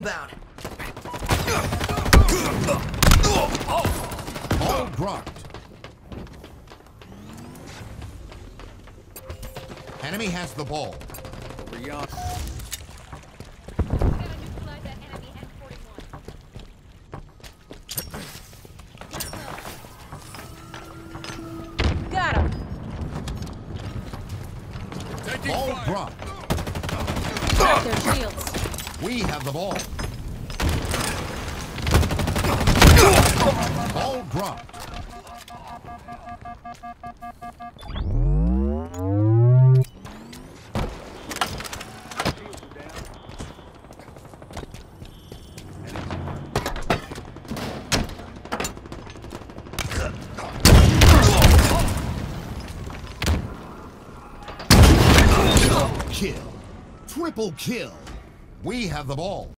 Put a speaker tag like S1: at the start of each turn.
S1: Bound.
S2: Ball dropped. Enemy has the ball.
S3: For y'all.
S4: Gotta neutralize that enemy M41. Got him.
S3: Taking
S2: Ball
S3: fire.
S2: dropped.
S4: Crack their shields.
S2: We have the ball. Ball dropped. Kill. Triple kill. We have the ball.